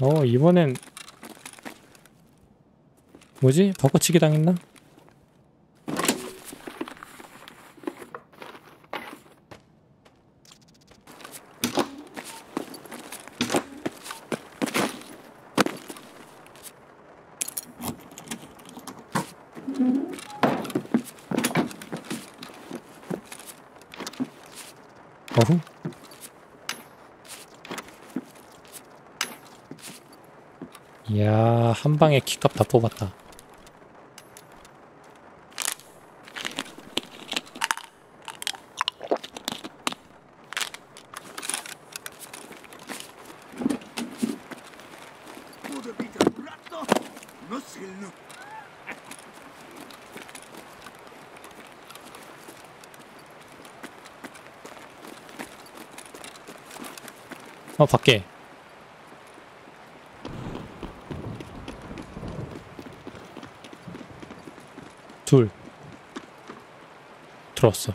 어 이번엔 뭐지? 바꿔치기 당했나? 어후 이야 한 방에 키값 다 뽑았다 어 밖에. 둘. 들어왔어.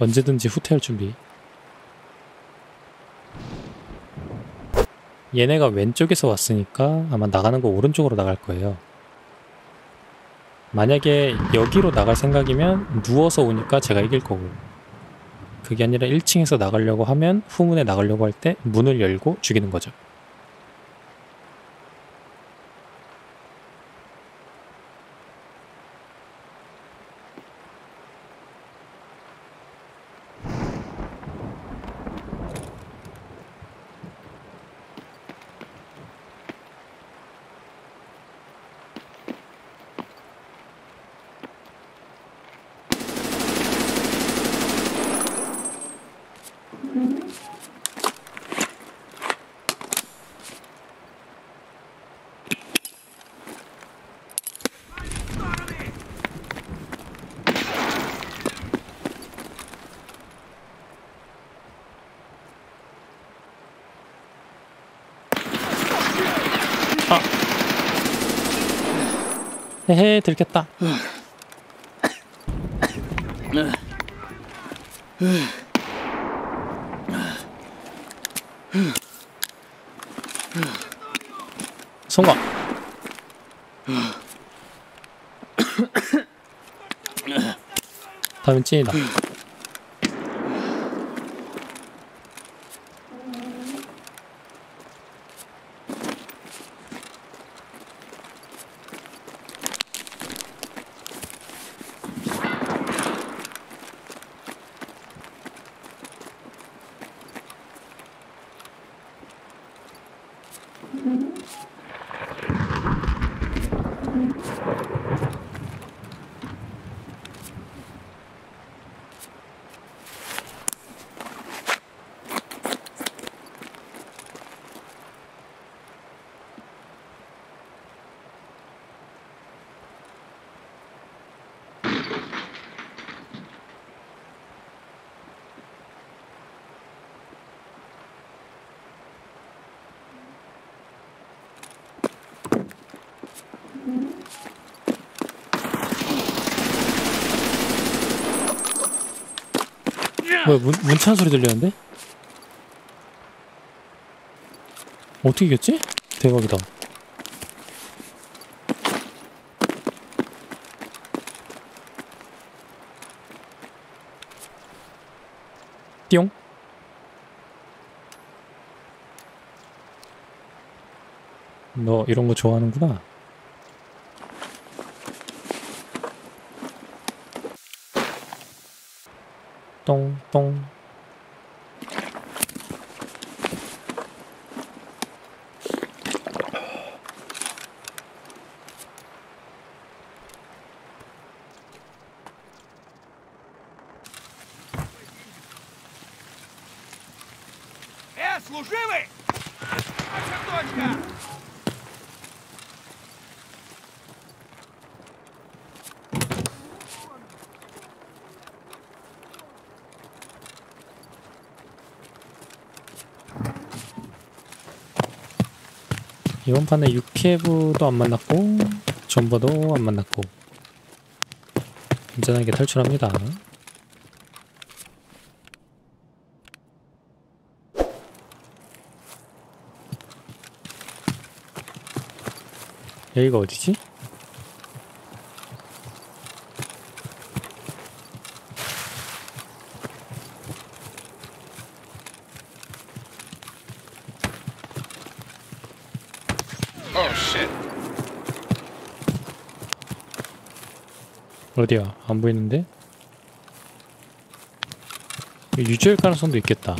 언제든지 후퇴할 준비 얘네가 왼쪽에서 왔으니까 아마 나가는 거 오른쪽으로 나갈 거예요. 만약에 여기로 나갈 생각이면 누워서 오니까 제가 이길 거고 그게 아니라 1층에서 나가려고 하면 후문에 나가려고 할 때 문을 열고 죽이는 거죠. 헤헤 들켰다. 성공. 다음엔 찐이다. 뭐야 문, 문 차는 소리 들리는데? 어떻게 이겼지? 대박이다 띠용 너 이런 거 좋아하는구나 Тон. Э, служивый! Ваша точка! 이번 판에 유케브도 안 만났고 존버도 안 만났고 안전하게 탈출합니다. 여기가 어디지? 어디야? 안 보이는데? 유지할 가능성도 있겠다.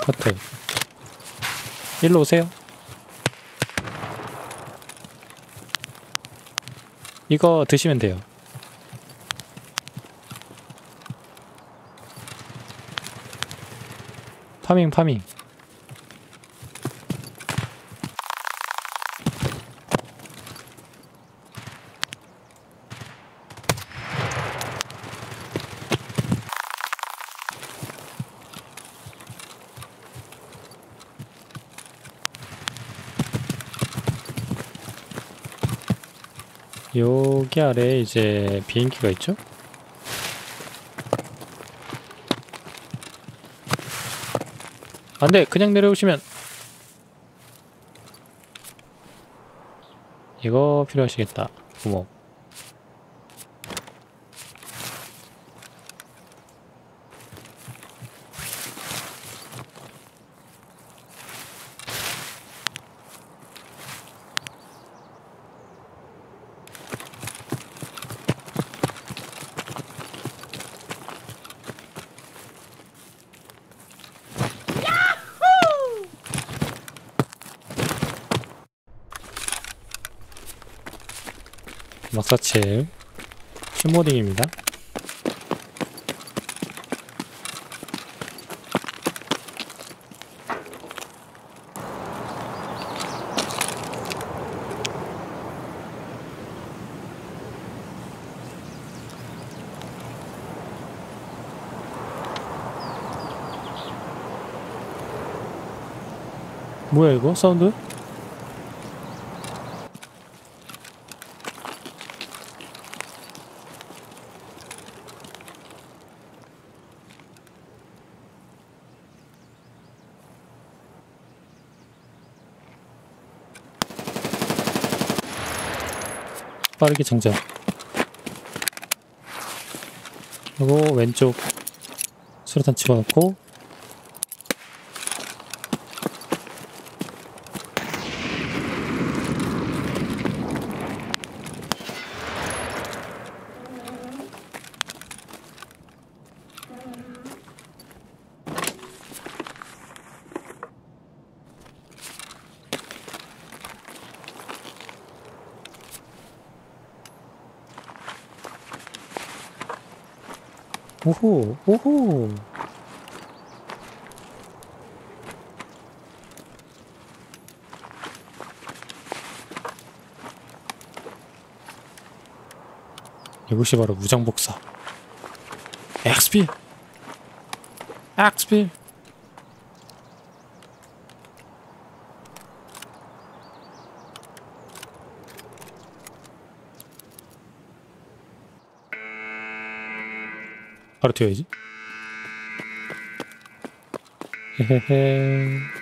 커트. 일로 오세요. 이거 드시면 돼요. 파밍 파밍 여기 아래 이제 비행기가 있죠? 안돼. 그냥 내려오시면. 이거 필요하시겠다. 구멍 막사칠 슈모딩입니다 뭐야 이거 사운드? 빠르게 장전 그리고 왼쪽 수류탄 집어넣고 오호 오호. 이것이 바로 무장복사. 엑스필. 엑스필 바로 튀어야지. 헤헤헤